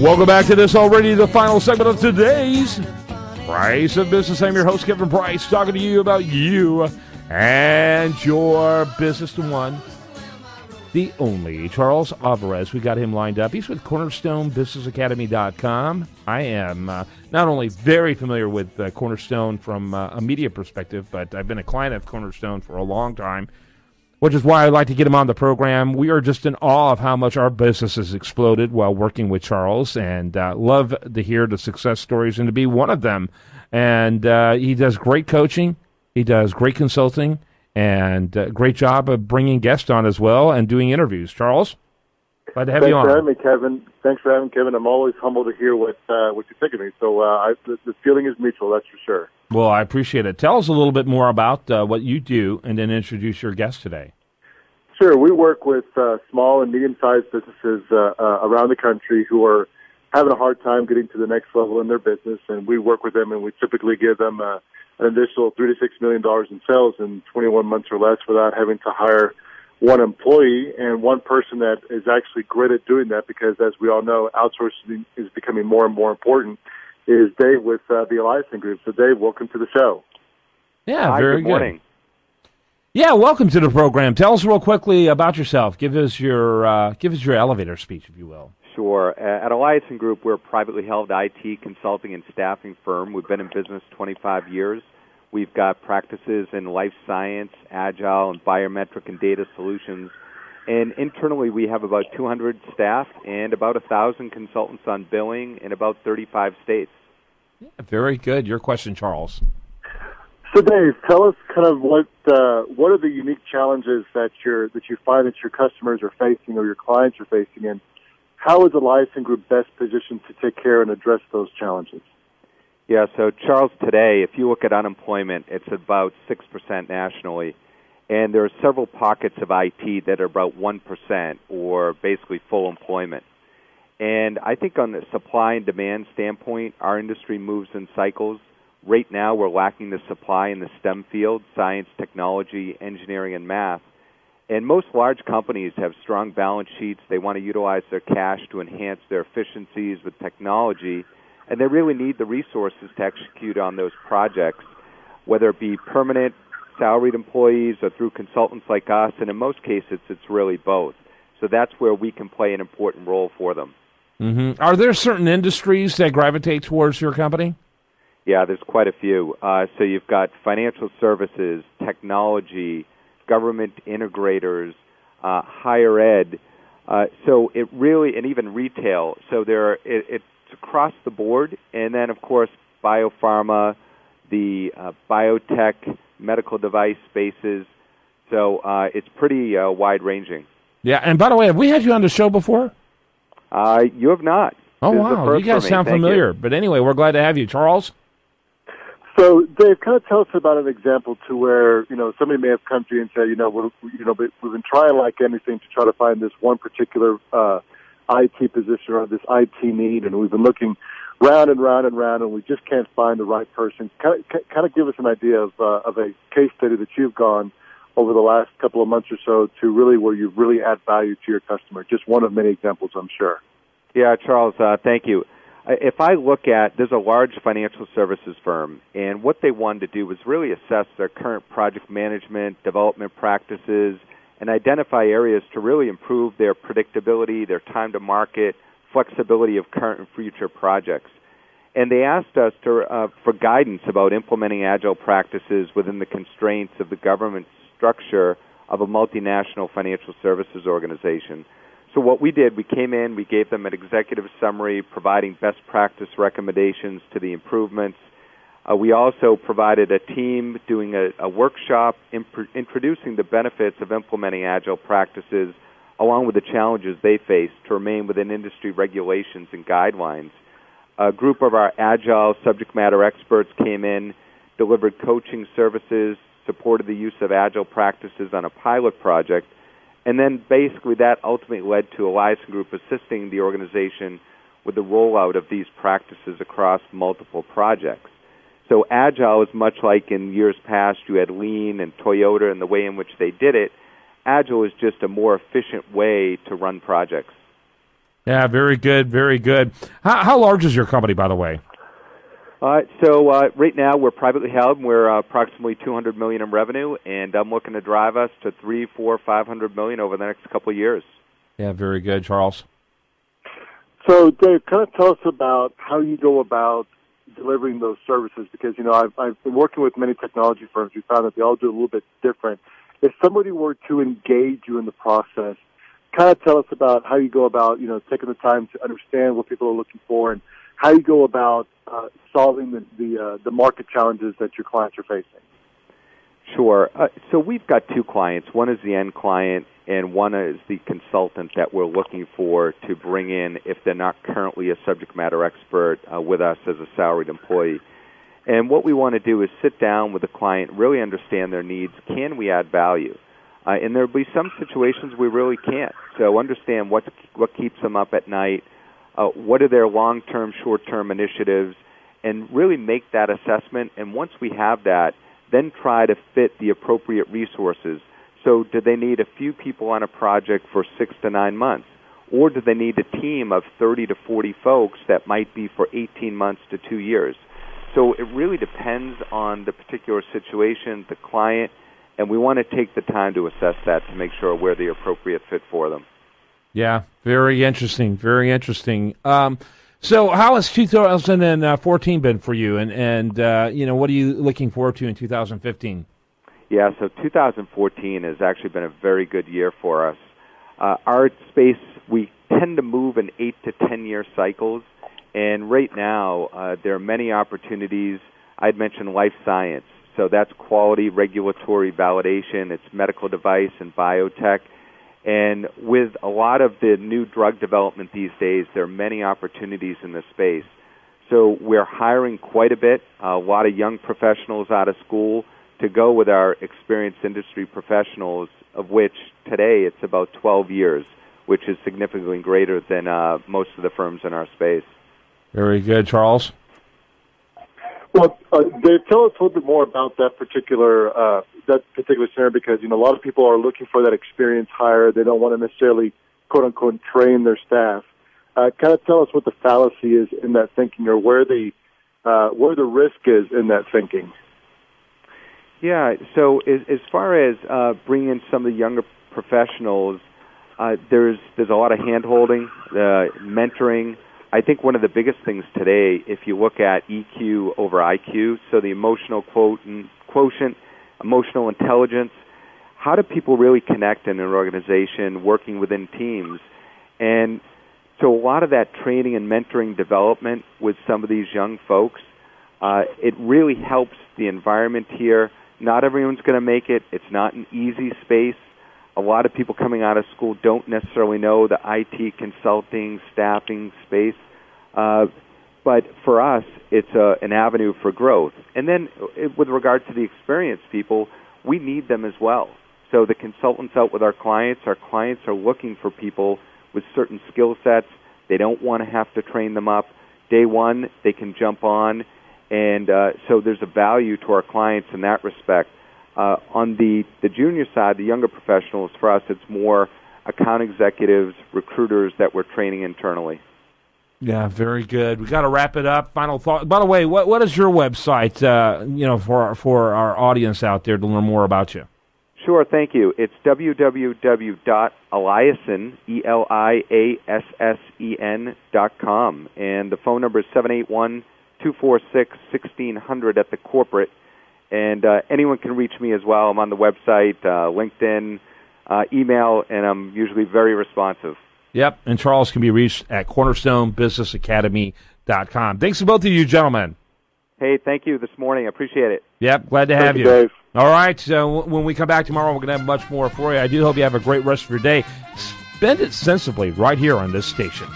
Welcome back to this already the final segment of today's Price of Business. I'm your host, Kevin Price, talking to you about you and your business to one. The only Charles Alvarez. We got him lined up. He's with CornerstoneBusinessAcademy.com. I am uh, not only very familiar with uh, Cornerstone from uh, a media perspective, but I've been a client of Cornerstone for a long time which is why I'd like to get him on the program. We are just in awe of how much our business has exploded while working with Charles, and uh, love to hear the success stories and to be one of them. And uh, he does great coaching, he does great consulting, and uh, great job of bringing guests on as well and doing interviews. Charles, glad to have Thanks you on. for having me, Kevin. Thanks for having me, Kevin. I'm always humbled to hear what uh, what you think of me. So uh, I, the, the feeling is mutual, that's for sure. Well, I appreciate it. Tell us a little bit more about uh, what you do, and then introduce your guest today. Sure. We work with uh, small and medium-sized businesses uh, uh, around the country who are having a hard time getting to the next level in their business, and we work with them, and we typically give them uh, an additional three to six million dollars in sales in 21 months or less without having to hire one employee and one person that is actually great at doing that because, as we all know, outsourcing is becoming more and more important. Is Dave with uh, the Eliassen Group? So, Dave, welcome to the show. Yeah, Hi, very good good. morning. Yeah, welcome to the program. Tell us real quickly about yourself. Give us your uh, give us your elevator speech, if you will. Sure. Uh, At Eliassen Group, we're a privately held IT consulting and staffing firm. We've been in business 25 years. We've got practices in life science, agile, and biometric and data solutions. And internally, we have about 200 staff and about 1,000 consultants on billing in about 35 states. Yeah, Very good. Your question, Charles. So, Dave, tell us kind of what uh, what are the unique challenges that you're that you find that your customers are facing or your clients are facing, and how is the Eliassen Group best positioned to take care and address those challenges? Yeah, so Charles, today, if you look at unemployment, it's about 6% nationally. And there are several pockets of IT that are about 1% or basically full employment. And I think on the supply and demand standpoint, our industry moves in cycles. Right now, we're lacking the supply in the STEM field science, technology, engineering, and math. And most large companies have strong balance sheets. They want to utilize their cash to enhance their efficiencies with technology, and they really need the resources to execute on those projects, whether it be permanent salaried employees or through consultants like us. And in most cases, it's really both. So that's where we can play an important role for them. Mm-hmm. Are there certain industries that gravitate towards your company? Yeah, there's quite a few. Uh, so you've got financial services, technology, government integrators, uh, higher ed. Uh, so it really, and even retail. So there, are, it, it's across the board, and then of course biopharma, the uh, biotech, medical device spaces. So uh, it's pretty uh, wide ranging. Yeah, and by the way, have we had you on the show before? Uh, you have not. Oh This wow, you guys sound Thank you. familiar. But anyway, we're glad to have you, Charles. So, Dave, kind of tell us about an example to where you know somebody may have come to you and said, you know, we're, you know, we- we've been trying like anything to try to find this one particular uh, IT position or this IT need, and we've been looking round and round and round, and we just can't find the right person. Kind of, kind of give us an idea of uh, of a case study that you've gone over the last couple of months or so to really where you really add value to your customer. Just one of many examples, I'm sure. Yeah, Charles, uh, thank you. If I look at, there's a large financial services firm, and what they wanted to do was really assess their current project management, development practices, and identify areas to really improve their predictability, their time to market, flexibility of current and future projects. And they asked us to, uh, for guidance about implementing agile practices within the constraints of the government structure of a multinational financial services organization. So what we did, we came in, we gave them an executive summary providing best practice recommendations to the improvements. Uh, we also provided a team doing a, a workshop introducing the benefits of implementing agile practices along with the challenges they face to remain within industry regulations and guidelines. A group of our agile subject matter experts came in, delivered coaching services, supported the use of agile practices on a pilot project, and then basically that ultimately led to Eliassen Group assisting the organization with the rollout of these practices across multiple projects. So agile is much like in years past you had lean and Toyota and the way in which they did it. Agile is just a more efficient way to run projects. Yeah, very good, very good. How, how large is your company, by the way? Uh, so uh, right now we're privately held. And we're uh, approximately 200 million in revenue, and I'm looking to drive us to three, four, five hundred million over the next couple of years. Yeah, very good, Charles. So, Dave, kind of tell us about how you go about delivering those services because you know I've, I've been working with many technology firms. We found that they all do a little bit different. If somebody were to engage you in the process, kind of tell us about how you go about you know taking the time to understand what people are looking for and how you go about uh, solving the the, uh, the market challenges that your clients are facing. Sure. Uh, so we've got two clients. One is the end client, and one is the consultant that we're looking for to bring in if they're not currently a subject matter expert uh, with us as a salaried employee. And what we want to do is sit down with the client, really understand their needs. Can we add value? Uh, and there'll be some situations we really can't. So understand what what keeps them up at night. Uh, what are their long-term, short-term initiatives, and really make that assessment. And once we have that, then try to fit the appropriate resources so, do they need a few people on a project for six to nine months? Or do they need a team of 30 to 40 folks that might be for 18 months to two years? So, it really depends on the particular situation, the client, and we want to take the time to assess that to make sure we're the appropriate fit for them. Yeah, very interesting. Very interesting. Um, so, how has 2014 been for you, and and uh, you know what are you looking forward to in 2015? Yeah, so 2014 has actually been a very good year for us. Uh, our space, we tend to move in eight to ten year cycles, and right now uh, there are many opportunities. I'd mentioned life science, so that's quality, regulatory validation, it's medical device and biotech. And with a lot of the new drug development these days, there are many opportunities in this space. So we're hiring quite a bit, a lot of young professionals out of school to go with our experienced industry professionals, of which today it's about 12 years, which is significantly greater than uh, most of the firms in our space. Very good, Charles. Well, uh, Dave, tell us a little bit more about that particular uh, that particular scenario because you know a lot of people are looking for that experience hire. They don't want to necessarily quote unquote train their staff. Uh, kind of tell us what the fallacy is in that thinking, or where the uh, where the risk is in that thinking. Yeah. So as, as far as uh, bringing in some of the younger professionals, uh, there's there's a lot of hand holding, uh, mentoring. I think one of the biggest things today, if you look at EQ over IQ, so the emotional quotient, emotional intelligence, how do people really connect in an organization, working within teams, and so a lot of that training and mentoring development with some of these young folks, uh, it really helps the environment here not everyone's going to make it. It's not an easy space. A lot of people coming out of school don't necessarily know the IT consulting, staffing space. Uh, but for us, it's a, an avenue for growth. And then, uh, with regard to the experienced people, we need them as well. So the consultants out with our clients, our clients are looking for people with certain skill sets. They don't want to have to train them up. Day one, they can jump on and uh, so there's a value to our clients in that respect. Uh, on the, the junior side, the younger professionals, for us, it's more account executives, recruiters that we're training internally. Yeah, very good. We got to wrap it up. Final thought. By the way, what what is your website? Uh, you know, for our, for our audience out there to learn more about you. Sure, thank you. It's www.eliassen, E L I A S S E N dot com, and the phone number is seven eight one 246 1600 at the corporate. And uh, anyone can reach me as well. I'm on the website, uh, LinkedIn, uh, email, and I'm usually very responsive. Yep, and Charles can be reached at cornerstonebusinessacademy.com. Thanks to both of you, gentlemen. Hey, thank you this morning. I appreciate it. Yep, glad to thank have you. you. Dave. All right, so when we come back tomorrow, we're going to have much more for you. I do hope you have a great rest of your day. Spend it sensibly right here on this station.